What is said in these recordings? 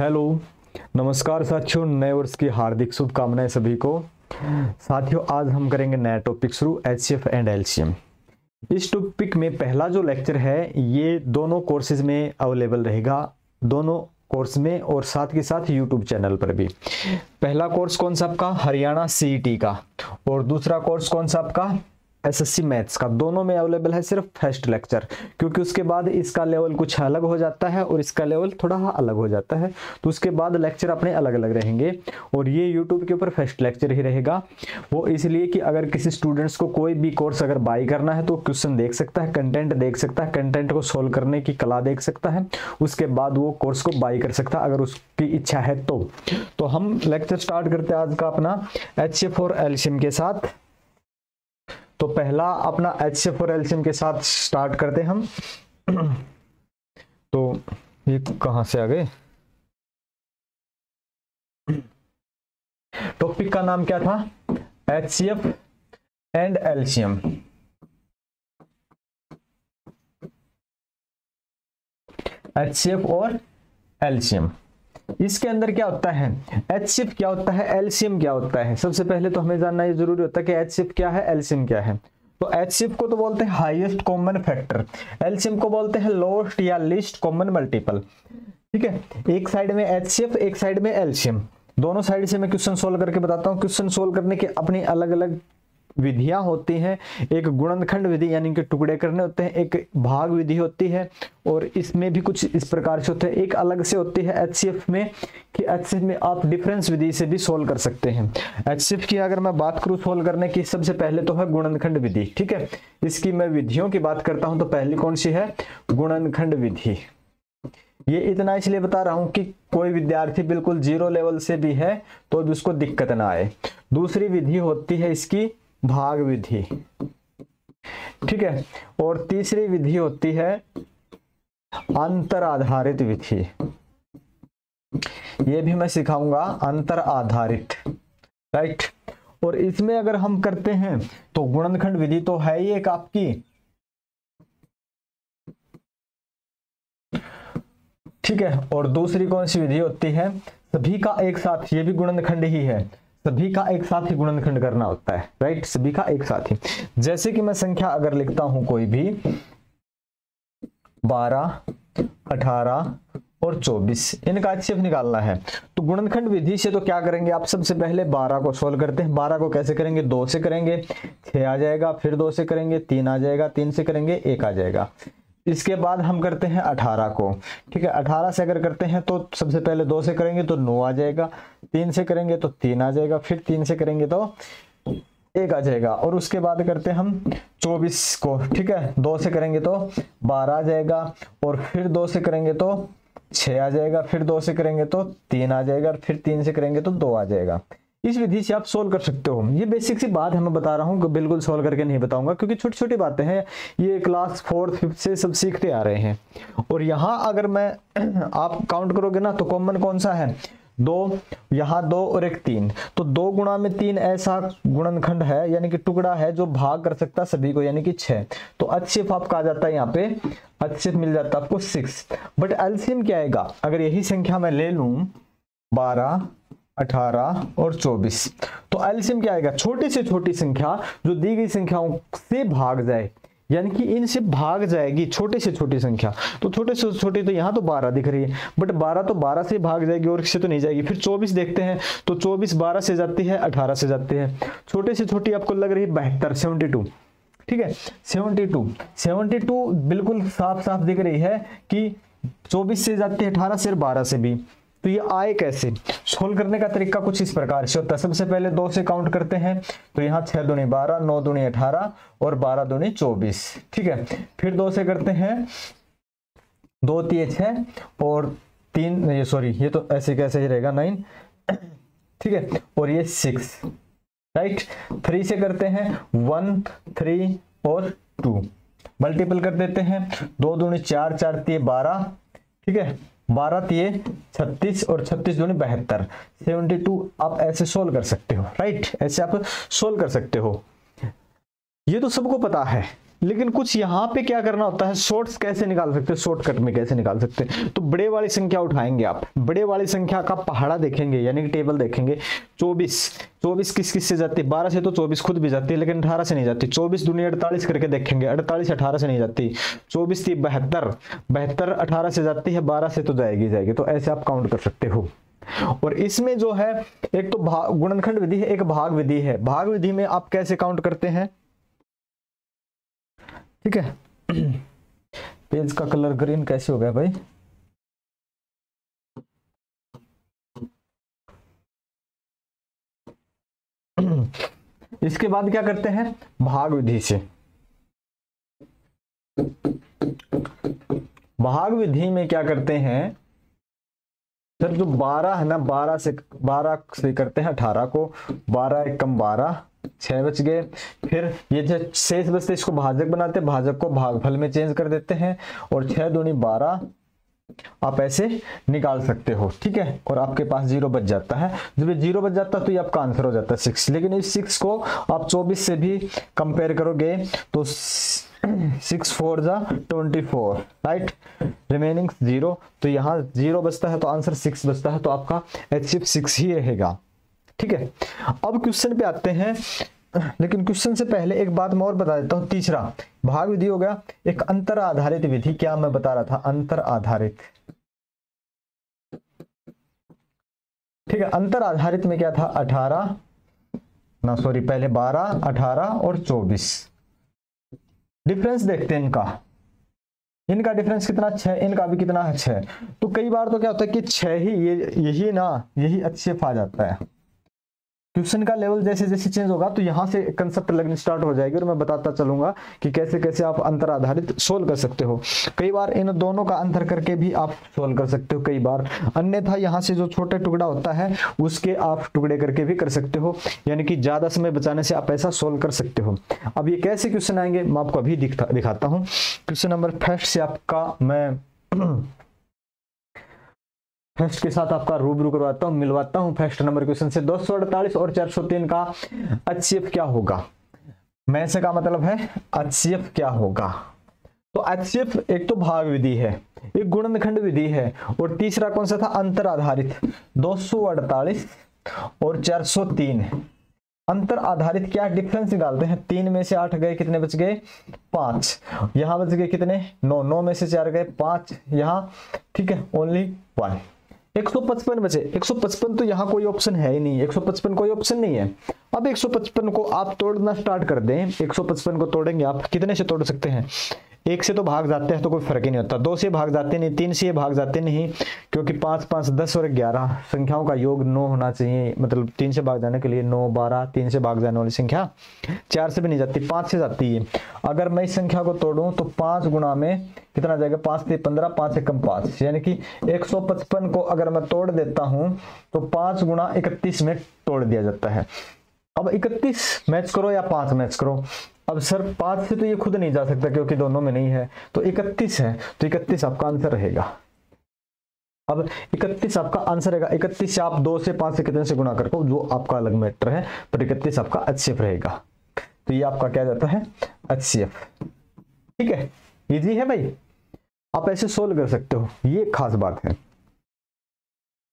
Hello, नमस्कार साथियों, नए वर्ष की हार्दिक शुभकामनाएँ सभी को। साथियों, आज हम करेंगे नया टॉपिक शुरू एच एंड एलसीएम इस टॉपिक में पहला जो लेक्चर है, ये दोनों कोर्सेज में अवेलेबल रहेगा, दोनों कोर्स में और साथ के साथ यूट्यूब चैनल पर भी। पहला कोर्स कौन सा आपका? हरियाणा सीईटी का। और दूसरा कोर्स कौन सा आपका? एसएससी मैथ्स का, दोनों में अवेलेबल है सिर्फ़ फ़र्स्ट लेक्चर क्योंकि उसके बाद इसका लेवल कुछ अलग हो जाता है और इसका लेवल थोड़ा अलग हो जाता है। तो उसके बाद लेक्चर अपने अलग अलग रहेंगे और ये यूट्यूब के ऊपर फ़र्स्ट लेक्चर ही रहेगा। वो इसलिए कि अगर किसी स्टूडेंट्स को कोई भी कोर्स अगर बाई करना है तो क्वेश्चन देख सकता है कंटेंट देख सकता है कंटेंट को सोल्व करने की कला देख सकता है, उसके बाद वो कोर्स को बाई कर सकता है, अगर उसकी इच्छा है तो। तो हम लेक्चर स्टार्ट करते हैं आज का अपना एच एफ़ और एल्शियम के साथ। तो पहला अपना एच सी फोर एल्सियम के साथ स्टार्ट करते हम। तो ये कहाँ से आ गए? टॉपिक का नाम क्या था? H C F and LCM H C F और एल्शियम इसके अंदर क्या होता है? एचसीएफ क्या होता है? एलसीएम क्या होता है? सबसे पहले तो हमें जानना ये ज़रूरी होता है कि एचसीएफ क्या है? एलसीएम क्या है? तो एचसीएफ को तो बोलते हैं हाईएस्ट कॉमन फैक्टर एलसीएम को बोलते हैं लोस्ट या लिस्ट कॉमन मल्टीपल ठीक है? एक साइड में एच एक साइड में एलसीएम दोनों साइड से मैं क्वेश्चन सोल्व करके बताता हूँ। क्वेश्चन सोल्व करने के अपनी अलग अलग विधियाँ होती हैं, एक गुणनखंड विधि यानी कि टुकड़े करने होते हैं, एक भाग विधि होती है और इसमें भी कुछ इस प्रकार से होते हैं। एक अलग से होती है एचसीएफ में कि एचसीएफ में आप डिफरेंस विधि से भी सोल्व कर सकते हैं। एचसीएफ की अगर मैं बात करूँ सोल्व करने की, सबसे पहले तो है गुणनखंड विधि, ठीक है? इसकी मैं विधियों की बात करता हूँ तो पहली कौन सी है? गुणनखंड विधि। ये इतना इसलिए बता रहा हूँ कि कोई विद्यार्थी बिल्कुल ज़ीरो लेवल से भी है तो भी उसको दिक्कत ना आए। दूसरी विधि होती है इसकी भाग विधि। ठीक है? और तीसरी विधि होती है अंतर आधारित विधि। ये भी मैं सिखाऊँगा अंतर आधारित राइट और इसमें अगर हम करते हैं तो गुणनखंड विधि तो है ही एक आपकी। ठीक है? और दूसरी कौन सी विधि होती है? सभी का एक साथ, ये भी गुणनखंड ही है। सभी का एक साथ ही गुणनखंड करना होता है राइट सभी का एक साथ ही। जैसे कि मैं संख्या अगर लिखता हूँ कोई भी, बारह, अठारह और 24 इनका एच निकालना है। तो गुणनखंड विधि से तो क्या करेंगे आप? सबसे पहले 12 को सोल्व करते हैं। 12 को कैसे करेंगे? दो से करेंगे, छह आ जाएगा, फिर दो से करेंगे, तीन आ जाएगा, तीन से करेंगे, एक आ जाएगा। इसके बाद हम करते हैं अठारह को, ठीक है? अठारह से अगर करते हैं तो सबसे पहले दो से करेंगे तो नौ आ जाएगा। तीन से करेंगे तो तीन आ जाएगा, फिर तीन से करेंगे तो एक आ जाएगा। और उसके बाद करते हैं हम चौबीस को, ठीक है? दो से करेंगे तो बारह आ जाएगा और फिर दो से करेंगे तो छह आ जाएगा, फिर दो से करेंगे तो तीन आ जाएगा, फिर तीन से करेंगे तो दो आ जाएगा। इस विधि से आप सोल्व कर सकते हो। ये बेसिक सी बात है, मैं बता रहा हूँ बिल्कुल सोल्व करके नहीं बताऊँगा, क्योंकि छोटी छोटी बातें हैं। ये क्लास फोर्थ फिफ्थ से सब सीखते आ रहे हैं। और यहाँ अगर मैं आप काउंट करोगे ना तो कॉमन कौन सा है? दो, यहाँ दो और एक तीन। तो दो गुणा में तीन ऐसा गुणनखंड है, यानी कि टुकड़ा है जो भाग कर सकता सभी को, यानी कि छह। तो अच्छे आपका आ जाता है यहाँ पे अच्छे मिल जाता है आपको सिक्स बट एल्सियम क्या आएगा? अगर यही संख्या मैं ले लू, बारह, अठारह और चौबीस तो एल्सियम क्या आएगा? छोटी से छोटी संख्या जो दी गई संख्याओं से भाग जाए। यानी कि इनसे भाग जाएगी छोटे से छोटी संख्या। तो छोटे से छोटी तो यहाँ तो 12 दिख रही है बट 12 तो 12 से भाग जाएगी और इससे तो नहीं जाएगी। फिर 24 देखते हैं तो 24 12 से जाती है 18 से जाती है। छोटे से छोटी आपको लग रही है बहत्तर सेवेंटी ठीक है? 72 72 बिल्कुल साफ़ साफ़ दिख रही है कि 24 से जाती है 18 से 12 से भी। तो ये आए कैसे? सोल्व करने का तरीका कुछ इस प्रकार से होता है। सबसे पहले दो से काउंट करते हैं। तो यहाँ छह दूनी बारह, नौ दूनी अठारह और बारह दूनी चौबीस। ठीक है? फिर दो से करते हैं। दो तीय छह और तीन, ये सॉरी ये तो ऐसे कैसे ही रहेगा? नाइन ठीक है? और ये सिक्स राइट थ्री से करते हैं। वन थ्री और टू मल्टीपल कर देते हैं। दो दूनी चार चार तीय बारह। ठीक है? बारह तीय छत्तीस और छत्तीस दूनी बहत्तर। सेवेंटी टू आप ऐसे सोल्व कर सकते हो राइट ऐसे आप सोल्व कर सकते हो। ये तो सबको पता है। लेकिन कुछ यहाँ पे क्या करना होता है? शॉर्ट्स कैसे निकाल सकते हैं? शॉर्टकट में कैसे निकाल सकते हैं? तो बड़े वाली संख्या उठाएँगे आप। बड़े वाली संख्या का पहाड़ा देखेंगे, यानी कि टेबल देखेंगे। 24 24 किस किस से जाती है? बारह से तो 24 खुद भी जाती है, लेकिन अठारह से नहीं जाती। चौबीस दुनिया अड़तालीस करके देखेंगे। अड़तालीस, अठारह से नहीं जाती। चौबीस थी बहत्तर। बहत्तर, अठारह से जाती है, बारह से तो जाएगी जाएगी। तो ऐसे आप काउंट कर सकते हो। और इसमें जो है, एक तो गुणनखंड विधि है, एक भाग विधि है। भाग विधि में आप कैसे काउंट करते हैं? ठीक है? पेज का कलर ग्रीन कैसे हो गया भाई? इसके बाद क्या करते हैं? भाग विधि से। भाग विधि में क्या करते हैं? सर, जो 12 है ना 12 से 12 से करते हैं 18 को। 12 एक कम 12 छह बच गए। फिर ये जो शेष बचते इसको भाजक बनाते भाजक को भागफल में चेंज कर देते हैं और छह दूनी बारह आप ऐसे निकाल सकते हो, ठीक है? और आपके पास ज़ीरो बच जाता है। जब ये ज़ीरो बच जाता है तो ये आपका आंसर हो जाता है सिक्स लेकिन इस सिक्स को आप चौबीस से भी कंपेयर करोगे तो सिक्स फोर जा twenty four right remaining zero तो यहाँ ज़ीरो बचता है तो आंसर सिक्स बचता है तो आपका एच सिक्स ही रहेगा। ठीक है? अब क्वेश्चन पे आते हैं। लेकिन क्वेश्चन से पहले एक बात मैं और बता देता हूँ, तीसरा। भाग विधि हो गया, एक अंतर आधारित विधि। क्या मैं बता रहा था? अंतर आधारित। ठीक है, अंतर आधारित में क्या था? अठारह, ना सॉरी पहले बारह, अठारह और चौबीस। डिफरेंस देखते हैं इनका। इनका डिफरेंस कितना छह इनका भी कितना अच्छा है। तो कई बार तो क्या होता है कि छह ही, ये, यही ना, यही अच्छे आ जाता है। क्वेश्चन का लेवल जैसे जैसे चेंज होगा तो यहाँ से कंसेप्ट लगने स्टार्ट हो जाएगी और मैं बताता चलूँगा कि कैसे कैसे आप अंतर आधारित सोल्व कर सकते हो। कई बार इन दोनों का अंतर करके भी आप सोल्व कर सकते हो, कई बार। अन्यथा यहाँ से जो छोटे टुकड़ा होता है, उसके आप टुकड़े करके भी कर सकते हो, यानी कि ज़्यादा समय बचाने से आप ऐसा सोल्व कर सकते हो। अब ये कैसे क्वेश्चन आएँगे, मैं आपको अभी दिखाता हूँ। क्वेश्चन नंबर फ़र्स्ट से आपका मैं फ़र्स्ट के साथ आपका रूबरू करवाता हूँ, मिलवाता हूँ फ़र्स्ट नंबर क्वेश्चन से। दो सौ अड़तालीस और 403 का एच क्या होगा? मैं से का मतलब है एच क्या होगा? तो एच एक तो भाग विधि है, एक गुणनखंड विधि है, और तीसरा कौन सा था? अंतर आधारित। दो सौ अड़तालीस और 403 अंतर आधारित क्या डिफरेंस निकालते हैं? तीन में से आठ गए, कितने बच गए? पाँच। यहाँ बच गए कितने? नौ। नौ में से चार गए, पाँच। यहाँ, ठीक है ओनली वन 155 बचे 155 तो यहाँ कोई ऑप्शन है ही नहीं। 155 कोई ऑप्शन नहीं है। अब 155 को आप तोड़ना स्टार्ट कर दें। 155 को तोड़ेंगे आप कितने से तोड़ सकते हैं? एक से तो भाग जाते हैं तो कोई फ़र्क ही नहीं होता। दो से भाग जाते नहीं, तीन से भाग जाते नहीं, क्योंकि पाँच पाँच, दस और ग्यारह संख्याओं का योग नौ होना चाहिए। मतलब तीन से भाग जाने के लिए नौ, बारह, तीन से भाग जाने वाली संख्या चार से भी नहीं जाती, पाँच से जाती है। अगर मैं इस संख्या को तोड़ू तो पाँच गुणा में कितना जाएगा? पाँच से पंद्रह, पाँच से कम पाँच। यानी कि एक सौ पचपन को अगर मैं तोड़ देता हूँ तो पाँच गुणा इकतीस में तोड़ दिया जाता है। अब इकतीस मैच करो या पाँच मैच करो? अब सर पाँच से तो ये खुद नहीं जा सकता क्योंकि दोनों में नहीं है। तो इकतीस है तो इकतीस आपका आंसर रहेगा। अब इकतीस आपका आंसर रहेगा। इकतीस से आप दो से पाँच से कितने से गुणा कर जो आपका अलग मैटर है, पर इकतीस आपका एच रहेगा। तो ये आपका क्या जाता है? एच ठीक है? इजी है भाई? आप ऐसे सोल्व कर सकते हो। ये खास बात है।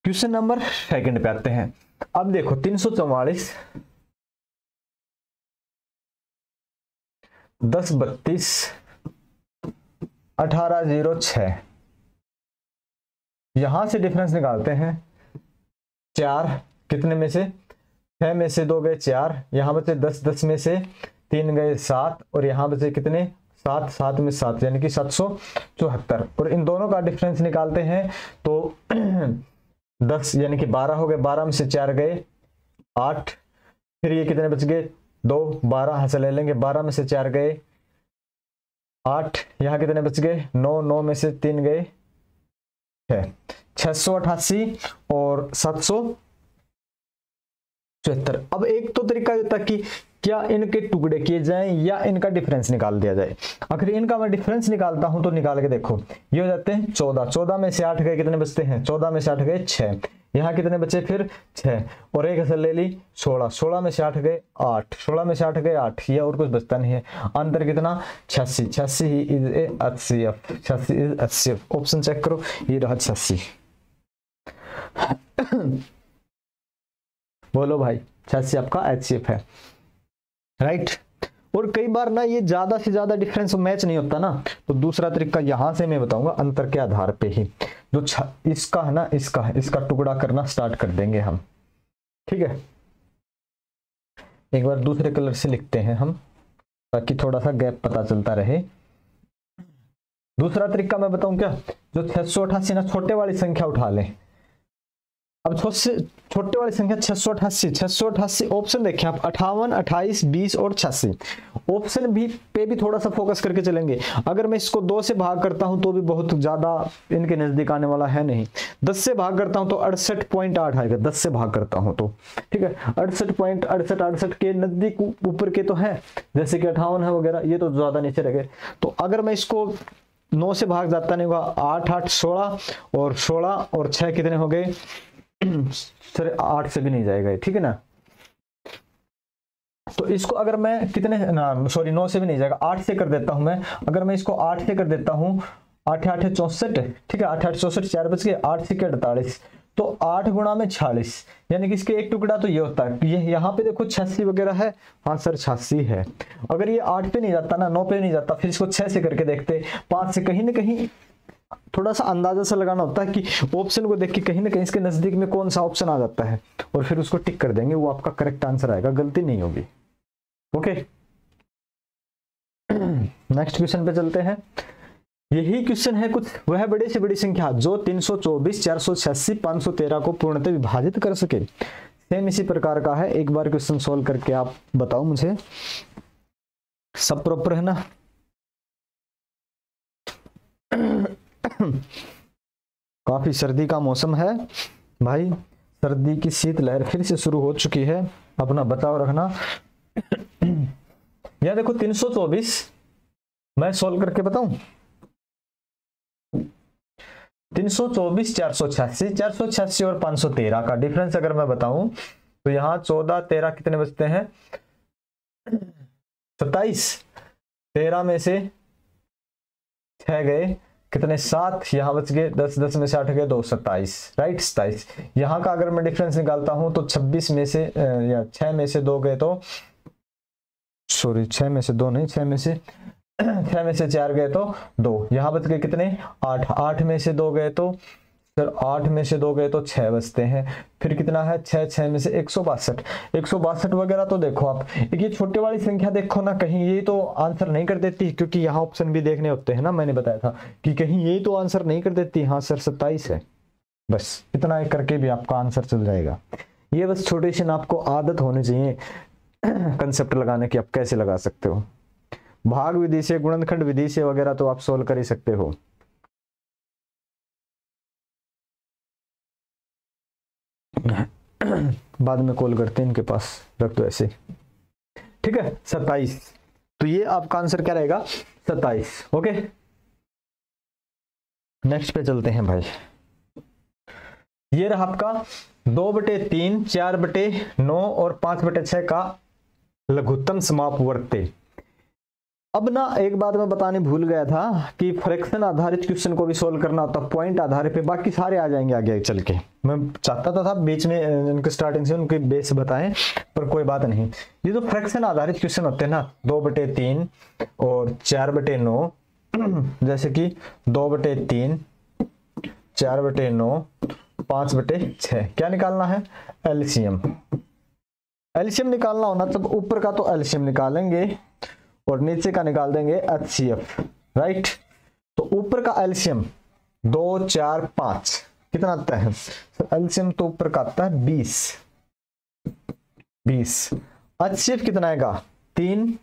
क्वेश्चन नंबर सेकंड पे आते हैं। अब देखो, तीन सौ चौवालीस दस बत्तीस, अठारह ज़ीरो छ यहाँ से डिफरेंस निकालते हैं। चार, कितने में से? छह में से दो गए चार, यहाँ बचे दस दस में से तीन गए सात, और यहाँ बचे कितने? सात सात में सात, यानी कि सात सौ चौहत्तर। और इन दोनों का डिफरेंस निकालते हैं तो दस, यानी कि बारह हो गए, बारह में से चार गए, आठ, फिर ये कितने बच गए? दो, बारह हासिल ले लेंगे। बारह में से चार गए। आठ, यहाँ कितने बच गए? नौ नौ में से तीन गए। छह। सौ अठासी और सात सौ चौहत्तर अब एक तो तरीका होता कि क्या इनके टुकड़े किए जाएँ या इनका डिफरेंस निकाल दिया जाए? अगर इनका मैं डिफरेंस निकालता हूँ तो निकाल के देखो। ये हो जाते हैं चौदह। चौदह में से आठ गए कितने बचते हैं? चौदह में से आठ गए छह। यहाँ कितने बचे फिर? छह। और एक असल ले ली, सोलह। सोलह में से आठ गए आठ। सोलह में से आठ गए आठ। ये और कुछ बचता नहीं है। अंतर कितना? छियासी। छियासी ही इज़ ए अस्सी एफ़ छियासी इज़ अस्सी एफ़ ऑप्शन चेक करो। ये रहा छियासी। बोलो भाई, छियासी आपका एच है। राइट? और कई बार ना ये ज़्यादा से ज़्यादा डिफरेंस मैच नहीं होता ना। तो दूसरा तरीका यहाँ से मैं बताऊँगा, अंतर के आधार पे ही। जो इसका है ना, इसका है, इसका टुकड़ा करना स्टार्ट कर देंगे हम। ठीक है? एक बार दूसरे कलर से लिखते हैं हम, ताकि थोड़ा सा गैप पता चलता रहे। दूसरा तरीका मैं बताऊँ क्या? जो छह सौ अठासी ना, छोटे वाली संख्या उठा लें। अब छोटे वाली संख्या छह सौ अठासी छह सौ अठासी ऑप्शन देखें आप अठावन अट्ठाईस, बीस और छियासी। ऑप्शन भी, पे भी थोड़ा सा फोकस करके चलेंगे। अगर मैं इसको दो से भाग करता हूँ तो भी बहुत ज़्यादा इनके नज़दीक आने वाला है नहीं। दस से भाग करता हूँ तो अड़सठ पॉइंट आठ आएगा। दस से भाग करता हूँ तो। ठीक है? अड़सठ पॉइंट अड़सठ अड़सठ के नज़दीक ऊपर के तो है। जैसे कि अठावन है वगैरह, ये तो ज़्यादा नीचे रह गए। तो अगर मैं इसको नौ से भाग जाता नहीं होगा, आठ आठ, सोलह और सोलह और छह कितने हो गए? सर आठ से भी नहीं जाएगा ठीक है ना? तो इसको अगर मैं कितने सॉरी नौ से भी नहीं जाएगा, आठ से कर देता हूँ मैं। अगर मैं इसको आठ से कर देता हूँ, आठ आठ, चौसठ, ठीक है, आठ आठ, चौसठ, चार बज के आठ से अड़तालीस? तो आठ गुणा में छियालीस, यानी कि इसके एक टुकड़ा तो ये होता है। ये यहाँ पे देखो छियासी वगैरह है हाँ सर छियासी है। अगर ये आठ पे नहीं जाता ना, नौ पे नहीं जाता, फिर इसको छह से करके देखते। पाँच से कहीं ना कहीं थोड़ा सा अंदाज़ा सा लगाना होता है कि ऑप्शन को देख के कहीं ना कहीं इसके नज़दीक में कौन सा ऑप्शन आ जाता है और फिर उसको टिक कर देंगे वो आपका करेक्ट आंसर आएगा गलती नहीं होगी। ओके नेक्स्ट क्वेश्चन पे चलते हैं। यही क्वेश्चन है कुछ वह बड़ी से बड़ी संख्या जो 324, 486, 513 को पूर्णतः विभाजित कर सके। सेम इसी प्रकार का है। एक बार क्वेश्चन सोल्व करके आप बताओ मुझे। सब प्रॉपर है ना? काफ़ी सर्दी का मौसम है। भाई, सर्दी की शीत लहर फिर से शुरू हो चुकी है। अपना बचाव रखना। यह देखो 324 मैं सोल्व करके बताऊँ? 324 486 486 और 513 का डिफरेंस अगर मैं बताऊँ तो यहाँ 14 13 कितने बचते हैं? 27 13 में से छह गए। कितने? सात। यहाँ बच गए। दस दस में से आठ गए। दो सत्ताईस। राइट सत्ताईस। यहाँ का अगर मैं डिफरेंस निकालता हूँ तो छब्बीस में से या छह में से दो गए तो सॉरी छह में से दो नहीं, छह में से, छह में से चार गए तो दो। यहाँ बच गए कितने? आठ। आठ में से दो गए तो सर आठ में से दो गए तो छह बचते हैं। फिर कितना है? छह छह में से एक सौ बासठ। एक सौ बासठ वगैरह तो देखो आप। एक ये छोटे वाली संख्या देखो ना, कहीं ये तो आंसर नहीं कर देती, क्योंकि यहाँ ऑप्शन भी देखने होते हैं ना, मैंने बताया था कि कहीं ये तो आंसर नहीं कर देती। हाँ सर, सत्ताईस है। बस, इतना एक करके भी आपका आंसर चल जाएगा। ये बस छोटी सी आपको आदत होनी चाहिए कंसेप्ट लगाने की, आप कैसे लगा सकते हो? भाग विधि से, गुणनखंड विधि से वगैरह तो आप सोल्व कर ही सकते हो। बाद में कॉल करते हैं, इनके पास रख दो ऐसे। ठीक है? सत्ताईस। तो ये आपका आंसर क्या रहेगा? सत्ताईस। ओके? नेक्स्ट पे चलते हैं भाई। ये रहा आपका दो बटे तीन, चार बटे नौ और पाँच बटे छह का लघुत्तम समाप वर्ते अब ना एक बात मैं बताने भूल गया था कि फ्रैक्शन आधारित क्वेश्चन को भी सोल्व करना होता पॉइंट आधारित पे बाकी सारे आ जाएँगे आगे चल के। मैं चाहता था, था बीच में उनके स्टार्टिंग से उनके बेस बताएँ पर कोई बात नहीं। ये जो फ्रैक्शन आधारित क्वेश्चन होते हैं ना दो बटे तीन और चार बटे नौ जैसे कि दो बटे तीन चार बटे नौ पाँच बटे छ। क्या निकालना है? एल्सियम एल्सियम निकालना होना तब ऊपर का तो एल्सियम निकालेंगे। और नीचे का निकाल देंगे एच सी एफ़ राइट तो ऊपर का एल्शियम दो, चार, पाँच, कितना आता है? एल्शियम तो ऊपर का आता है बीस बीस। एच सी एफ़ कितना आएगा? तीन,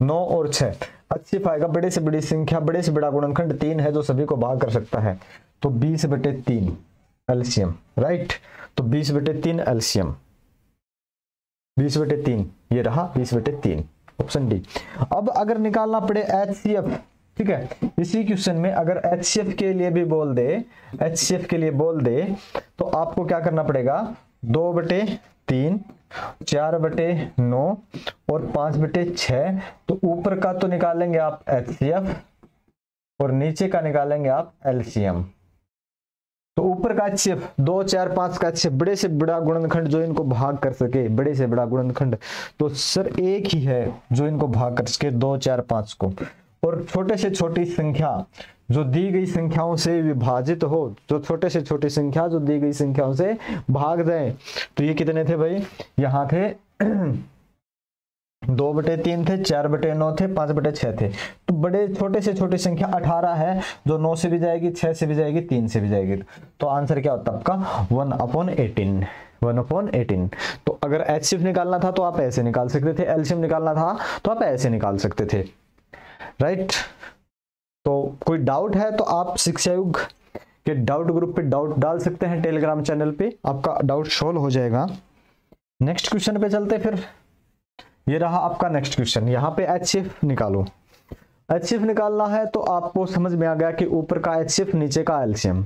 नौ और छ एच सी एफ़ आएगा, बड़े से बड़ी संख्या, बड़े से बड़ा गुणनखंड तीन है जो सभी को भाग कर सकता है। तो बीस बटे तीन एल्शियम राइट तो बीस बटे तीन एल्शियम बीस बटे तीन, ये रहा बीस बटे तीन। Option D. अब अगर निकालना पड़े एच सी एफ़ ठीक है? इसी क्वेश्चन में अगर एचसीएफ के लिए भी बोल दे एचसीएफ के लिए बोल दे तो आपको क्या करना पड़ेगा? दो बटे तीन, चार बटे नौ और पाँच बटे छ तो ऊपर का तो निकालेंगे आप एचसीएफ और नीचे का निकालेंगे आप एलसीएम तो ऊपर का एच दो, चार, पाँच का एच बड़े से बड़ा गुणनखंड जो इनको भाग कर सके, बड़े से बड़ा गुणनखंड। तो सर, एक ही है जो इनको भाग कर सके, दो, चार, पाँच को। और छोटे से छोटी संख्या, जो दी गई संख्याओं से विभाजित हो, जो छोटे से छोटी संख्या, जो दी गई संख्याओं से भाग जाए। तो ये कितने थे भाई? यहाँ थे दो बटे तीन थे, चार बटे नौ थे, पाँच बटे छह थे। तो बड़े, छोटे से छोटी संख्या अठारह है, जो नौ से भी जाएगी, छह से भी जाएगी, तीन से भी जाएगी। तो आंसर क्या होता आपका? One upon eighteen. One upon eighteen. तो अगर एचसीएफ निकालना था तो आप ऐसे निकाल सकते थे। एल्शियम निकालना था तो आप ऐसे निकाल सकते थे। राइट तो कोई डाउट है तो आप शिक्षा युग के डाउट ग्रुप पे डाउट डाल सकते हैं टेलीग्राम चैनल पे। आपका डाउट सोल्व हो जाएगा। नेक्स्ट क्वेश्चन पे चलते फिर। ये रहा आपका नेक्स्ट क्वेश्चन यहाँ पे एच निकालो। एच निकालना है तो आपको समझ में आ गया कि ऊपर का एच नीचे का एल्शियम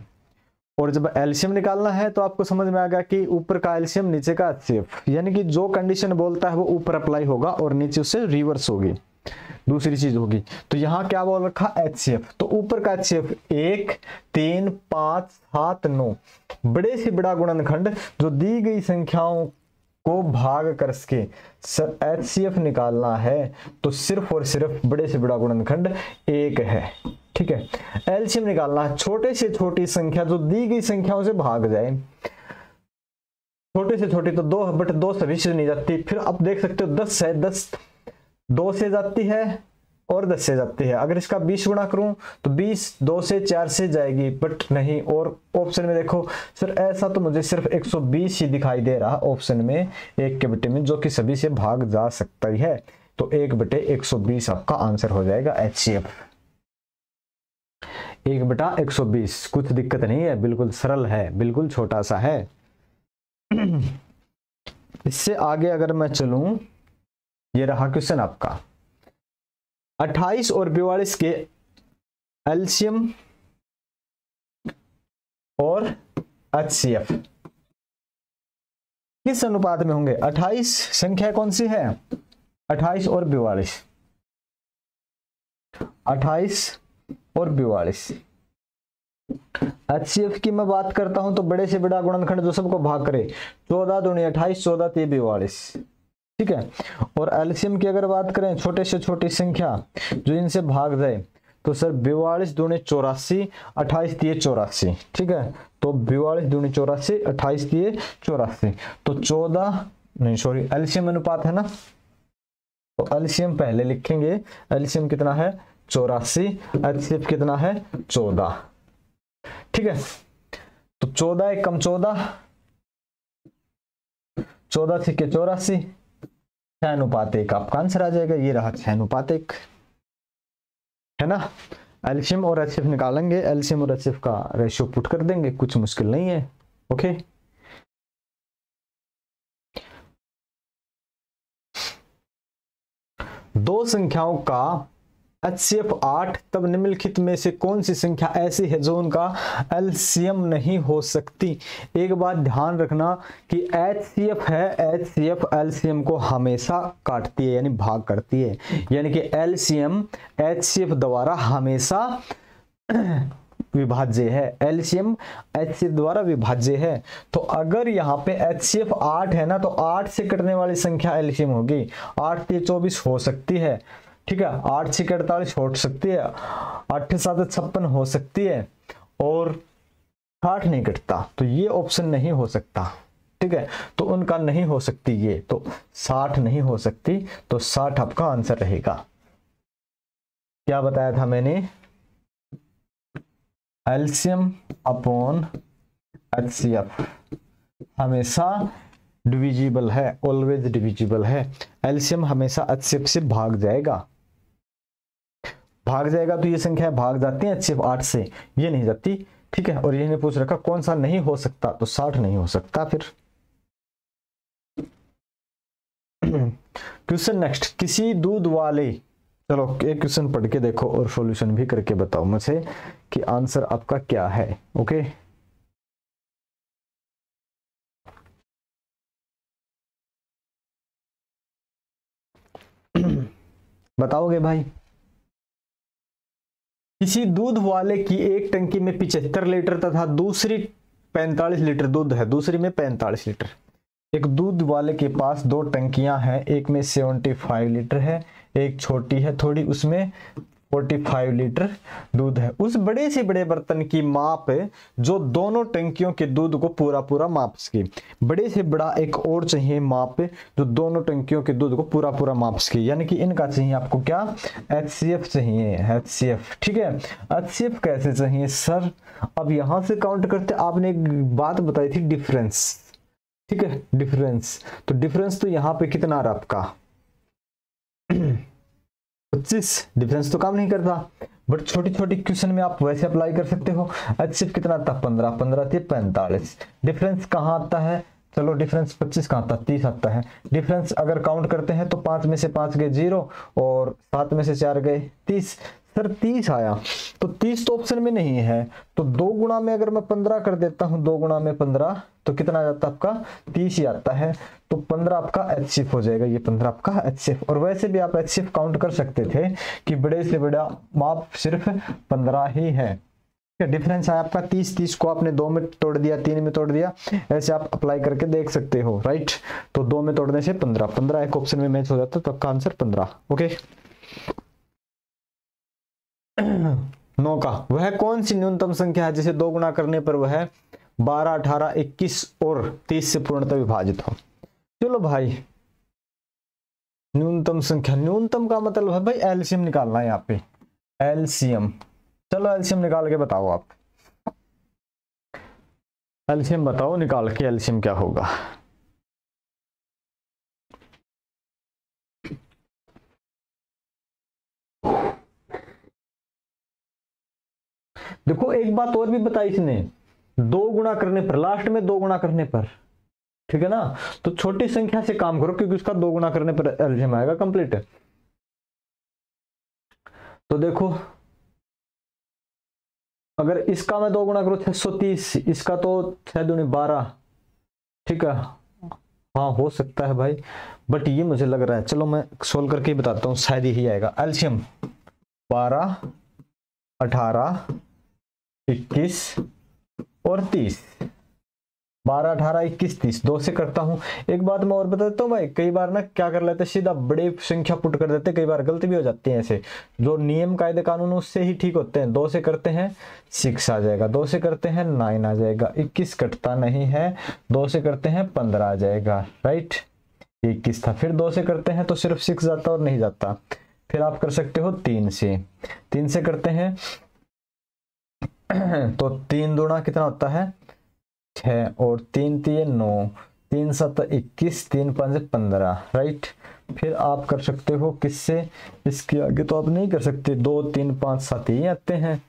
और जब एल्शियम निकालना है तो आपको समझ में आ गया कि ऊपर का एल्शियम नीचे का एच यानी कि जो कंडीशन बोलता है वो ऊपर अप्लाई होगा और नीचे उससे रिवर्स होगी। दूसरी चीज़ होगी। तो यहाँ क्या बोल रखा? एच तो ऊपर का एच एक, तीन, पाँच, सात, नौ। बड़े से बड़ा गुणनखंड जो दी गई संख्याओं को भाग कर सके एच निकालना है तो सिर्फ़ और सिर्फ़ बड़े से बड़ा गुणनखंड एक है, ठीक है? एलसीएम निकालना, छोटे से छोटी संख्या जो दी गई संख्याओं से भाग जाए। छोटे से छोटी तो दो, बट दो सभी से नहीं जाती, फिर आप देख सकते हो दस है, दस दो से जाती है और दस से जाती है। अगर इसका बीस गुणा करूँ तो बीस दो से चार से जाएगी बट नहीं, और ऑप्शन में देखो सर ऐसा तो मुझे सिर्फ़ 120 ही दिखाई दे रहा ऑप्शन में, एक के बटे में, जो कि सभी से भाग जा सकता ही है। तो एक बटे 120 आपका आंसर हो जाएगा एच सी एफ़ एक बटा 120 कुछ दिक्कत नहीं है, बिल्कुल सरल है, बिल्कुल छोटा सा है। इससे आगे अगर मैं चलूँ, ये रहा क्वेश्चन आपका। 28 और बिवालीस के एल्शियम और एचसीएफ। किस अनुपात में होंगे? 28 संख्या कौन सी है? 28 और बिवालीस 28 और बिवालीस एच की मैं बात करता हूँ तो बड़े से बड़ा गुणनखंड जो सबको भाग करे, चौदह दुनिया अट्ठाईस, चौदह तीन बिवालीस ठीक है? और एल्सियम की अगर बात करें, छोटे से छोटी संख्या जो इनसे भाग जाए तो सर बिवालीस दूनी चौरासी, अट्ठाईस दिए चौरासी, ठीक है? तो बिवालीस दूनी चौरासी, अट्ठाईस दिए चौरासी। तो चौदह, नहीं सॉरी एल्सियम अनुपात है ना? तो एल्सियम पहले लिखेंगे एल्सियम कितना है? चौरासी एच कितना है? चौदह। ठीक है? तो चौदह एक कम चौदह चौदह सिक्के चौरासी छह अनुपात एक आपका आंसर आ जाएगा, ये रहा छह अनुपात एक है ना? एल्शियम और एच निकालेंगे, एल्शियम और एच का रेशियो पुट कर देंगे, कुछ मुश्किल नहीं है, ओके? दो संख्याओं का एच सी एफ़ आठ, तब निम्नलिखित में से कौन सी संख्या ऐसी है जो उनका एलसीएम नहीं हो सकती? एक बात ध्यान रखना कि एच सी एफ़ है एच सी एफ़ एलसीएम को हमेशा काटती है, यानी भाग करती है। यानी कि एलसीएम एच सी एफ़ द्वारा हमेशा विभाज्य है। एलसीएम एच सी द्वारा विभाज्य है। तो अगर यहाँ पे एच सी एफ़ आठ है ना तो आठ से कटने वाली संख्या एलसीएम होगी। आठ से चौबीस हो सकती है। ठीक है, आठ छः अड़तालीस हो सकती है, आठ सात छप्पन हो सकती है और साठ नहीं कटता तो ये ऑप्शन नहीं हो सकता, ठीक है तो उनका नहीं हो सकती ये तो साठ नहीं हो सकती तो साठ आपका आंसर रहेगा। क्या बताया था मैंने? एल्सियम अपॉन एच हमेशा डिविजिबल है ऑलवेज डिविजिबल है। एल्सियम हमेशा एचसीएफ से भाग जाएगा। भाग जाएगा तो ये संख्या भाग जाती है सिर्फ़ आठ से। ये नहीं जाती, ठीक है? और ये पूछ रखा, कौन सा नहीं हो सकता? तो साठ नहीं हो सकता फिर। क्वेश्चन नेक्स्ट, किसी दूध वाले, चलो, एक क्वेश्चन पढ़ के देखो और सॉल्यूशन भी करके बताओ मुझे कि आंसर आपका क्या है, ओके? बताओगे भाई? किसी दूध वाले की एक टंकी में पिचहत्तर लीटर तथा दूसरी पैंतालीस लीटर दूध है। दूसरी में पैंतालीस लीटर। एक दूध वाले के पास दो टंकियाँ हैं। एक में सेवेंटी फाइव लीटर है, एक छोटी है। थोड़ी उसमें 45 लीटर दूध है। उस बड़े से बड़े बर्तन की माप जो दोनों टंकियों के दूध को पूरा पूरा माप सके। बड़े से बड़ा एक और चाहिए माप जो दोनों टंकियों के दूध को पूरा पूरा माप सके। यानी कि इनका चाहिए आपको क्या? एचसीएफ चाहिए एचसीएफ ठीक है? एचसीएफ कैसे चाहिए? सर, अब यहाँ से काउंट करते, आपने एक बात बताई थी डिफरेंस ठीक है? डिफरेंस तो डिफरेंस तो यहाँ पे कितना रहा आपका? पच्चीस डिफरेंस तो काम नहीं करता। बट छोटी छोटी क्वेश्चन में आप वैसे अप्लाई कर सकते हो। एच सिर्फ़ कितना था पंद्रह पंद्रह थे पैंतालीस। डिफरेंस कहाँ आता है? चलो डिफरेंस 25 कहाँ आता? तीस आता है। डिफरेंस अगर काउंट करते हैं तो पाँच में से पाँच गए ज़ीरो और सात में से चार गए तीस। सर, तीस आया। तो तीस तो ऑप्शन में नहीं है। तो दो गुणा में अगर मैं पंद्रह कर देता हूँ, दो गुणा में पंद्रह तो कितना आ जाता है आपका? तीस ही आता है। तो पंद्रह आपका एच हो जाएगा, ये पंद्रह आपका एच और वैसे भी आप एच काउंट कर सकते थे कि बड़े से बड़ा माप सिर्फ़ पंद्रह ही है। डिफरेंस है आपका तीस तीस को आपने दो में तोड़ दिया, तीन में तोड़ दिया, ऐसे आप अप्लाई करके देख सकते हो राइट तो दो में तोड़ने से पंद्रह पंद्रह एक ऑप्शन में मैच हो जाता तो आपका आंसर पंद्रह ओके नौ का। वह कौन सी न्यूनतम संख्या है जिसे दो गुना करने पर वह बारह, अठारह, इक्कीस और तीस से पूर्णतः विभाजित हो? चलो भाई, न्यूनतम संख्या। न्यूनतम का मतलब है भाई एलसीएम निकालना है यहाँ पे। एलसीएम। चलो एलसीएम निकाल के बताओ आप। एलसीएम बताओ, निकाल के एलसीएम क्या होगा। देखो, एक बात और भी बताई इसने। दो गुणा करने पर लास्ट में दो गुणा करने पर। ठीक है ना? तो छोटी संख्या से काम करो, क्योंकि उसका दो गुणा करने पर एल्जियम आएगा कंप्लीट तो देखो, अगर इसका मैं दो गुना करूँ 630 इसका तो छह दूनी बारह। ठीक है? हाँ हो सकता है भाई बट ये मुझे लग रहा है। चलो, मैं सोल्व करके बताता हूँ, शायद यही आएगा। एल्शियम बारह, अठारह इक्कीस और तीस। बारह, अठारह, इक्कीस, तीस। दो से करता हूँ। एक बात मैं और बता देता हूँ भाई, कई बार ना क्या कर लेते सीधा बड़े संख्या पुट कर देते कई बार गलती भी हो जाती है ऐसे। जो नियम, कायदे, कानून, उससे ही ठीक होते हैं। दो से करते हैं, सिक्स आ जाएगा। दो से करते हैं, नाइन आ जाएगा। इक्कीस कटता नहीं है, दो से करते हैं, पंद्रह आ जाएगा। राइट? इक्कीस था। फिर दो से करते हैं तो सिर्फ़ सिक्स जाता और नहीं जाता। फिर आप कर सकते हो तीन से। तीन से करते हैं तो तीन दूना कितना होता है? छ और तीन तीन नौ, तीन सत इक्कीस, तीन पाँच पंद्रह राइट फिर आप कर सकते हो किससे? इसके आगे तो आप नहीं कर सकते। दो, तीन, पाँच, सात ही आते हैं।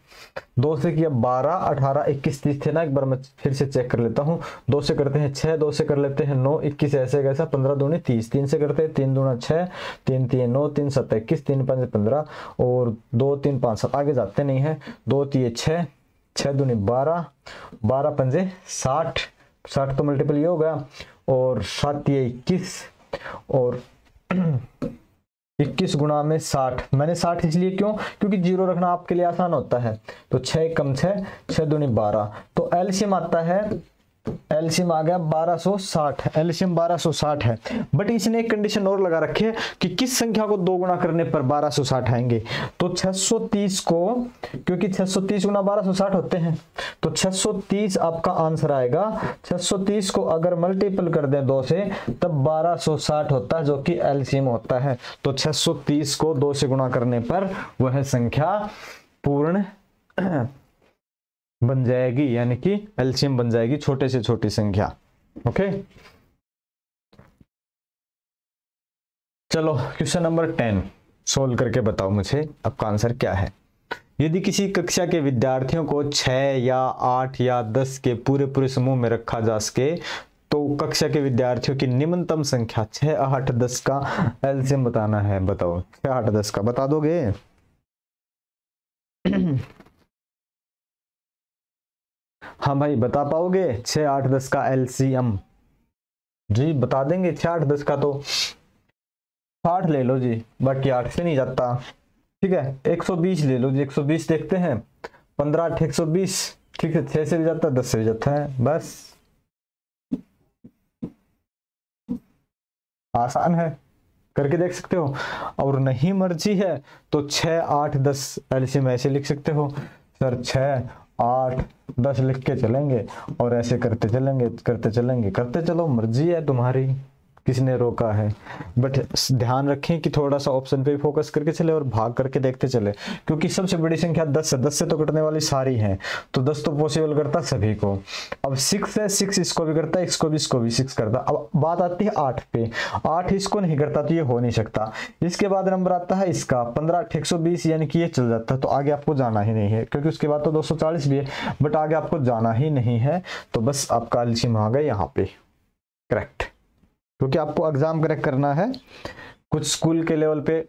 दो से किया बारह, अठारह, इक्कीस, तीस थे ना? एक बार मैं फिर से चेक कर लेता हूँ। दो से करते हैं छह, दो से कर लेते हैं नौ, इक्कीस ऐसे कैसा पंद्रह दूनी तीस, तीन से करते हैं तीन दूना छह, तीन तीन नौ, तीन सत्तर इक्कीस, तीन पाँच पंद्रह और दो, तीन, पाँच सात, आगे जाते नहीं है। दो, तीन, छह छः दूनी बारह बारह पंजे साठ। साठ तो मल्टीपल ये हो गया। और सात ये इक्कीस। और इक्कीस गुणा में साठ। मैंने साठ इसलिए क्यों? क्योंकि ज़ीरो रखना आपके लिए आसान होता है। तो छः कम छः छः दूनी बारह। तो एल्शियम आता है एल्शियम आ गया 1260 एल्शियम 1260 है बट इसने एक कंडीशन और लगा रखी है कि किस संख्या को दो गुना करने पर 1260 आएँगे? तो 630 को, क्योंकि 630 गुना 1260 होते हैं तो 630 आपका आंसर आएगा। 630 को अगर मल्टीपल कर दें दो से, तब 1260 होता है, जो कि एल्शियम होता है। तो 630 को दो से गुणा करने पर वह संख्या पूर्ण बन जाएगी, यानी कि एल्सियम बन जाएगी छोटे से छोटी संख्या। ओके? चलो, क्वेश्चन नंबर टेन। सोल्व करके बताओ मुझे, आपका आंसर क्या है? यदि किसी कक्षा के विद्यार्थियों को छह या आठ या दस के पूरे पूरे समूह में रखा जा सके तो कक्षा के विद्यार्थियों की निम्नतम संख्या छह, आठ, दस का एलसीएम बताना है। बताओ, छह, आठ, दस का बता दोगे? हाँ भाई, बता पाओगे? छह आठ दस का एलसीएम। जी, बता देंगे छह आठ दस का तो। आठ ले लो जी, बाकी आठ से नहीं जाता। ठीक है 120 ले लो जी 120 देखते हैं। पंद्रह आठ, एक सौ बीस। ठीक है, छह से भी जाता है दस से भी जाता है, बस। आसान है, करके देख सकते हो। और नहीं मर्ज़ी है तो छ आठ दस एलसीएम ऐसे लिख सकते हो। सर छ आठ, दस लिख के चलेंगे और ऐसे करते चलेंगे करते चलेंगे, करते चलो, मर्ज़ी है तुम्हारी। किसने रोका है? बट ध्यान रखें कि थोड़ा सा ऑप्शन पे फोकस करके चले और भाग करके देखते चले। क्योंकि सबसे बड़ी संख्या दस है। दस से तो कटने वाली सारी है। तो दस तो पॉसिबल करता सभी को। अब सिक्स है सिक्स इसको भी करता है इसको भी इसको भी सिक्स करता। अब बात आती है आठ पे। आठ इसको नहीं करता तो ये हो नहीं सकता। इसके बाद नंबर आता है इसका। पंद्रह एक सौ बीस यानी कि ये चल जाता है। तो आगे आपको जाना ही नहीं है। क्योंकि उसके बाद तो दो सौ चालीस भी है। बट आगे आपको जाना ही नहीं है। तो बस आपका एल्शियम आ गया यहाँ पे। करेक्ट क्योंकि आपको एग्ज़ाम करेक्ट करना है, कुछ स्कूल के लेवल पे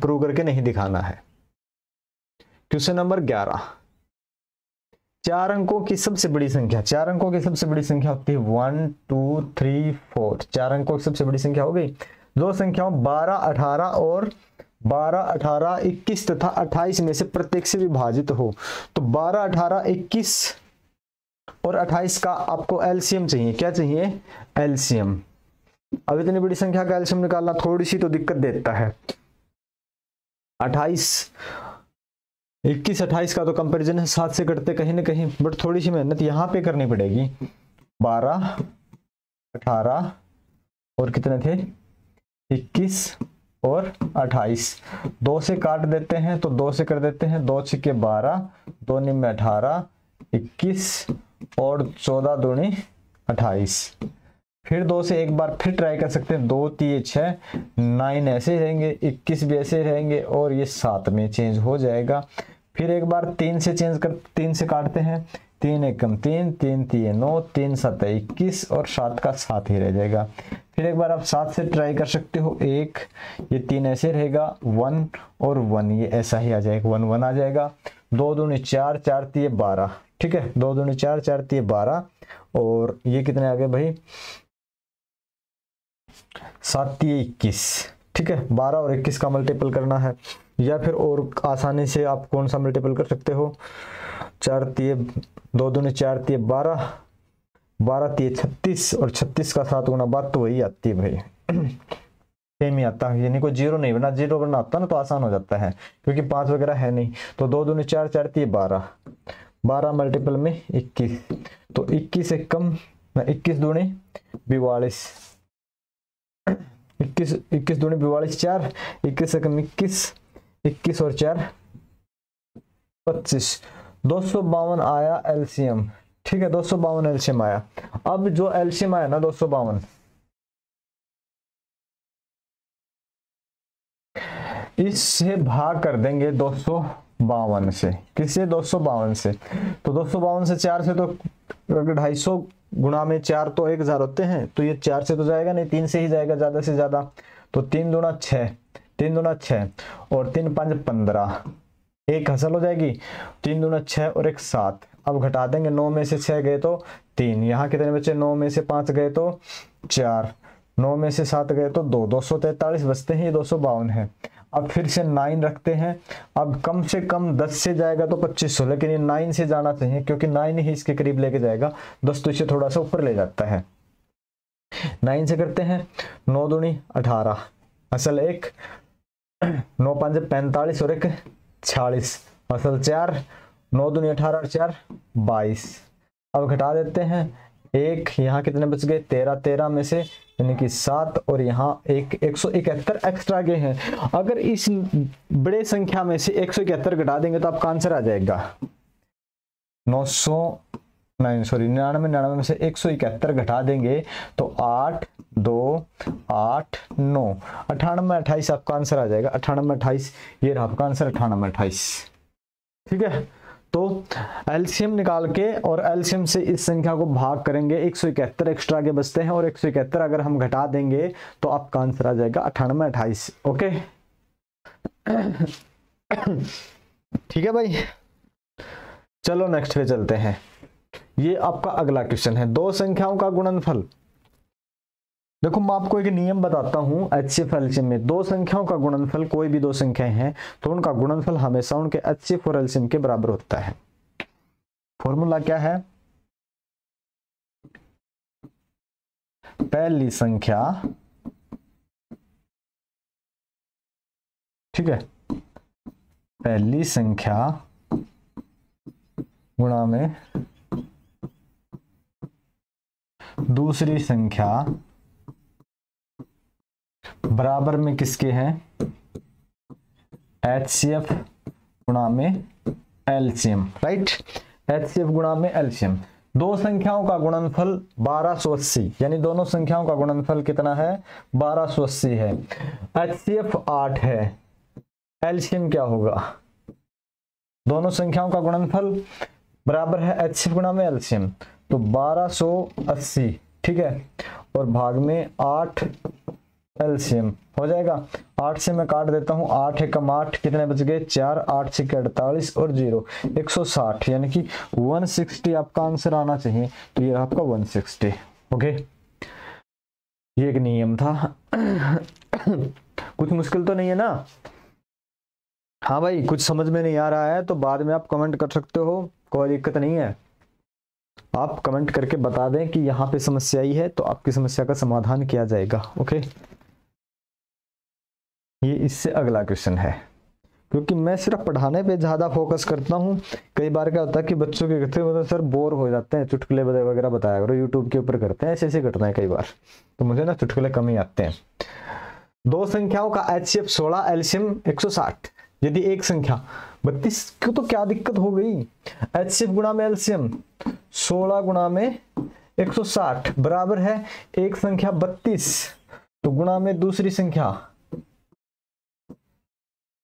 प्रूव करके नहीं दिखाना है। क्वेश्चन नंबर ग्यारह। चार अंकों की सबसे बड़ी संख्या, चार अंकों की सबसे बड़ी संख्या होती है वन टू थ्री फोर चार अंकों की सबसे बड़ी संख्या हो गई। दो संख्याओं बारह, अठारह और बारह, अठारह, इक्कीस तथा अट्ठाईस में से प्रत्येक से विभाजित हो। तो बारह, अठारह, इक्कीस और 28 का आपको एलसीएम चाहिए। क्या चाहिए? एलसीएम। अब इतनी बड़ी संख्या का एलसीएम निकालना थोड़ी सी तो दिक्कत देता है। 28 इक्कीस, अट्ठाईस का तो कंपैरिजन है, सात से करते कहीं ना कहीं बट थोड़ी सी मेहनत यहाँ पे करनी पड़ेगी। बारह, अठारह, और कितने थे? इक्कीस और अट्ठाईस। दो से काट देते हैं तो दो से कर देते हैं, दो छिके बारह, दो निम्न अठारह, इक्कीस और चौदह दूनी अट्ठाईस। फिर दो से एक बार फिर ट्राई कर सकते हैं। दो, तीन छः नाइन ऐसे रहेंगे, इक्कीस भी ऐसे रहेंगे और ये सात में चेंज हो जाएगा। फिर एक बार तीन से चेंज कर, तीन से काटते हैं। तीन एक कम तीन तीन तीन नौ, तीन सात इक्कीस और सात का सात ही रह जाएगा। फिर एक बार आप सात से ट्राई कर सकते हो। एक, ये तीन ऐसे रहेगा। वन और वन, ये ऐसा ही आ जाएगा। वन वन आ जाएगा। दो दूनी चार चार, तीन, बारह। ठीक है? दो दूनी चार चार तीन बारह। और ये कितने आ गए भाई? सात तीन इक्कीस। ठीक है? बारह और इक्कीस का मल्टीपल करना है। या फिर और आसानी से आप कौन सा मल्टीपल कर सकते हो? चार तीन, दो दूनी चार तीन बारह। बारह तीन छत्तीस और छत्तीस का सात गुना बात तो वही आती है भाई। सेम ही आता है। यानी कोई ज़ीरो नहीं बना ज़ीरो बनना आता ना तो आसान हो जाता है। क्योंकि पाँच वगैरह है नहीं। तो दो दूनी चार चार तीन बारह। बारह मल्टीपल में इक्कीस। तो इक्कीस एक कम इक्कीस दूनी बिवालीस इक्कीस इक्कीस दूनी बिवालीस चार, इक्कीस से कम इक्कीस इक्कीस और चार, पच्चीस। दो सौ बावन आया एलसीएम। ठीक है, दो सौ बावन एलसीएम आया। अब जो एलसीएम आया ना, दो सौ बावन। इससे भाग कर देंगे दो सौ बावन से। किससे दो सौ बावन से। तो दो सौ बावन से चार से तो अगर ढाई सौ गुणा में चार तो एक हज़ार होते हैं तो ये चार से तो जाएगा, नहीं, तीन से ही जाएगा, ज़्यादा से ज़्यादा। तो तीन दुना छ तीन दुना छ और तीन पाँच पंद्रह। एक हसल हो जाएगी, तीन दुना छ और एक सात। अब घटा देंगे, नौ में से छह गए तो तीन। यहाँ कितने बच्चे नौ में से पाँच गए तो चार। नौ में से सात गए तो दो। दो सौ तैतालीस बचते हैं, ये दो सौ बावन है। अब फिर से नाइन रखते हैं। अब कम से कम दस से जाएगा तो पच्चीस सौ, लेकिन ये नाइन से जाना चाहिए, क्योंकि नाइन ही इसके करीब लेके जाएगा। दस तो इसे थोड़ा सा ऊपर ले जाता है। नाइन से करते हैं। नौ दूनी अठारह। असल एक, नौ पाँच पैंतालीस और एक छियालीस। असल चार, नौ दूनी अठारह और चार, बाईस। अब घटा देते हैं। एक, यहाँ कितने बच गए? तेरह तेरह में से, यानी कि सात, और यहाँ एक एक सौ इकहत्तर एक्स्ट्रा गए हैं। अगर इस बड़े संख्या में से एक सौ इकहत्तर घटा देंगे तो आपका आंसर आ जाएगा। नौ सौ, नहीं सॉरी निन्यानवे निन्यानवे में से एक सौ इकहत्तर घटा देंगे तो आठ, दो, आठ, नौ। अठानवे, अट्ठाईस आपका आंसर आ जाएगा। अठानवे, अट्ठाईस, ये रहा आपका आंसर अठानवे, अट्ठाईस। ठीक है? तो एलसीएम निकाल के और एलसीएम से इस संख्या को भाग करेंगे। एक सौ इकहत्तर एक्स्ट्रा के बचते हैं और एक सौ इकहत्तर अगर हम घटा देंगे तो आपका आंसर आ जाएगा अठानवे अट्ठाईस ओके ठीक है भाई। चलो नेक्स्ट पे चलते हैं। ये आपका अगला क्वेश्चन है। दो संख्याओं का गुणनफल। देखो, मैं आपको एक नियम बताता हूँ सी एफ़ में। दो संख्याओं का गुणनफल, कोई भी दो संख्याएँ हैं तो उनका गुणनफल हमेशा उनके और एल्सियम के बराबर होता है। फॉर्मूला क्या है? पहली संख्या, ठीक है? पहली संख्या गुणा में, दूसरी संख्या बराबर में किसके हैं? एच सी एफ़ गुणा में LCM right H C F गुणा में एलसीएम दो संख्याओं का गुणनफल 1280 यानी दोनों संख्याओं का गुणनफल कितना है? 1280 है। एच सी एफ़ आठ है। एलसीएम क्या होगा? दोनों संख्याओं का गुणनफल बराबर है एच सी एफ़ गुणा में एलसीएम तो 1280 ठीक है? और भाग में आठ एलसीएम हो जाएगा। आठ से मैं काट देता हूँ। आठ एकम आठ, कितने बच गए? चार, आठ छः अड़तालीस और ज़ीरो। एक सौ साठ, यानी कि वन सिक्सटी आपका आंसर आना चाहिए। तो ये आपका वन सिक्सटी। ओके? ये एक नियम था। कुछ मुश्किल तो नहीं है ना? हाँ भाई, कुछ समझ में नहीं आ रहा है तो बाद में आप कमेंट कर सकते हो। कोई दिक्कत नहीं है। आप कमेंट करके बता दें कि यहाँ पे समस्या आई है तो आपकी समस्या का समाधान किया जाएगा। ओके? ये इससे अगला क्वेश्चन है। क्योंकि मैं सिर्फ़ पढ़ाने पे ज़्यादा फोकस करता हूँ, कई बार क्या होता है कि बच्चों के कहते मतलब सर बोर हो जाते हैं, चुटकुले वगैरह बताया करो यूट्यूब के ऊपर करते हैं, ऐसे ऐसे करते हैं कई बार। तो मुझे ना चुटकुले कम ही आते हैं। दो संख्याओं का एच सी एफ़ सोलह एल्शियम एक सौ साठ। यदि एक संख्या, बत्तीस को तो क्या दिक्कत हो गई? एच सी एफ़ गुणा में एल्शियम सोलह गुणा में एक सौ साठ, बराबर है एक संख्या बत्तीस। तो गुणा में दूसरी संख्या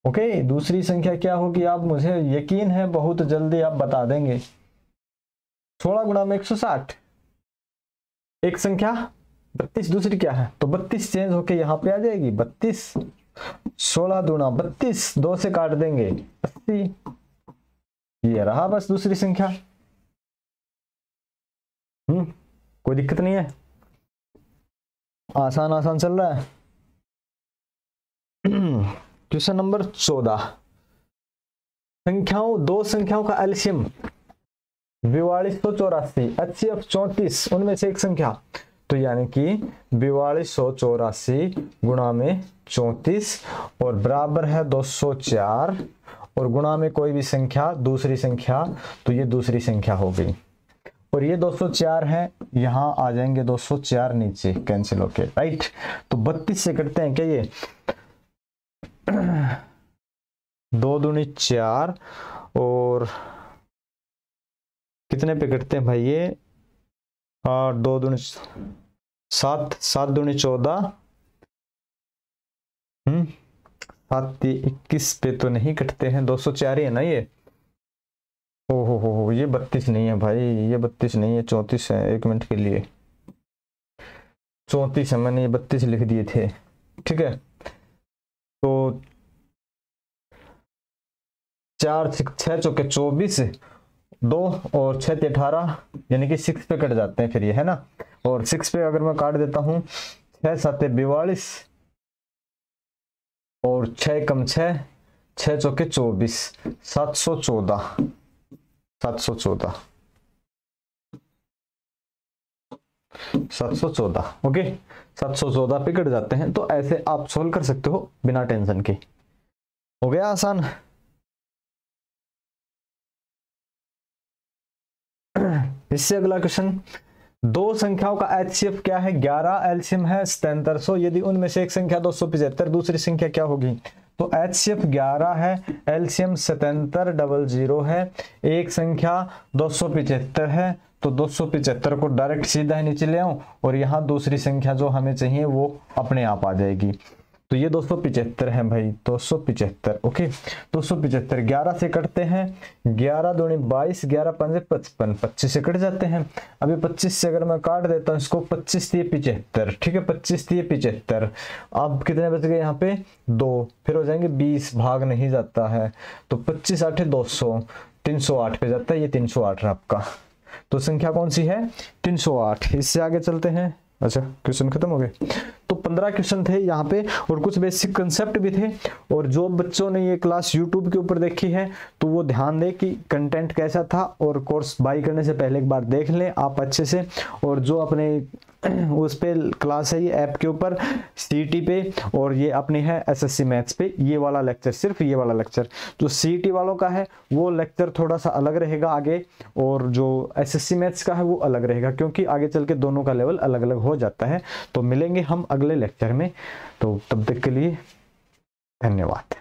ओके, दूसरी संख्या क्या होगी? आप मुझे यकीन है, बहुत जल्दी आप बता देंगे। सोलह गुणा में एक सौ साठ। एक संख्या? बत्तीस। दूसरी क्या है? तो बत्तीस चेंज होके यहाँ पे आ जाएगी। बत्तीस। सोलह दूना बत्तीस, दो से काट देंगे। अस्सी। ये रहा बस दूसरी संख्या। हम्म कोई दिक्कत नहीं है? आसान आसान चल रहा है। क्वेश्चन नंबर चौदह। संख्याओं, दो संख्याओं का एल्शियम। बिवालीस सौ चौरासी अच्छी अब चौतीस, उनमें से एक संख्या। तो यानी कि बिवालीस सौ चौरासी गुणा में चौतीस और बराबर है दो सौ चार और गुणा में कोई भी संख्या, दूसरी संख्या तो ये दूसरी संख्या हो गई। और ये 204 है, यहाँ आ जाएँगे 204 नीचे कैंसिल होके राइट तो 32 से करते हैं क्या ये? दो दूनी चार, और कितने पे कटते हैं भाई ये? और दो दूनी सात सात दूनी चौदह। हम्म सात इक्कीस पे तो नहीं कटते हैं, दो सौ चार ही है ना ये? ओ हो हो हो ये बत्तीस नहीं है भाई, ये बत्तीस नहीं है, चौंतीस है, एक मिनट के लिए। चौंतीस है मैंने ये बत्तीस लिख दिए थे, ठीक है? तो चार, छह चौके चौबीस, दो और छह अठारह, यानी कि सिक्स पे कट जाते हैं फिर ये, है ना? और सिक्स पे अगर मैं काट देता हूँ, छह, सात बिवालीस और छह कम छह छह चौके चौबीस, सात सौ चौदह, सात सौ चौदह। सात सौ चौदह, ओके? सात सौ चौदह जाते हैं तो ऐसे आप सोल्व कर सकते हो बिना टेंशन के। हो गया आसान। इससे अगला क्वेश्चन दो संख्याओं का एचसीएफ क्या है? ग्यारह एल्सियम है, सतहत्तर सौ। यदि उनमें से एक संख्या दो सौ पिछहत्तर दूसरी संख्या क्या होगी? तो एच सी एफ़ ग्यारह है एल्सियम सतहत्तर डबल ज़ीरो है, एक संख्या दो सौ पिछहत्तर है तो दो को डायरेक्ट सीधा ही नीचे ले आऊँ और यहाँ दूसरी संख्या जो हमें चाहिए वो अपने आप आ जाएगी। तो ये दो है भाई दो ओके दो सौ पिचहत्तर, ग्यारह से कटते हैं, ग्यारह दूनी बाईस, ग्यारह पंजे पचपन, पच्चीस से कट जाते हैं। अभी पच्चीस से अगर मैं काट देता हूँ इसको पच्चीस दिए पिचहत्तर, ठीक है? पच्चीस दिए पिचहत्तर। अब कितने बच गए यहाँ पे? दो, फिर हो जाएँगे बीस, भाग नहीं जाता है। तो पच्चीस आठ दो सौ, तीन सौ आठ पे जाता है, ये तीन सौ आठ है आपका। तो संख्या कौन सी है? तीन सौ आठ। इससे आगे चलते हैं। अच्छा क्वेश्चन खत्म हो गए। तो पंद्रह क्वेश्चन थे यहाँ पे और कुछ बेसिक कंसेप्ट भी थे और जो बच्चों ने ये क्लास यूट्यूब के ऊपर देखी है तो वो ध्यान दें कि कंटेंट कैसा था और कोर्स बाई करने से पहले एक बार देख लें आप अच्छे से और जो अपने उस पे क्लास है ये ऐप के ऊपर सी पे, और ये अपनी है एसएससी मैथ्स पे। ये वाला लेक्चर सिर्फ़ ये वाला लेक्चर जो सी वालों का है, वो लेक्चर थोड़ा सा अलग रहेगा आगे, और जो एसएससी मैथ्स का है, वो अलग रहेगा, क्योंकि आगे चल के दोनों का लेवल अलग अलग हो जाता है। तो मिलेंगे हम अगले लेक्चर में। तो तब तक के लिए धन्यवाद।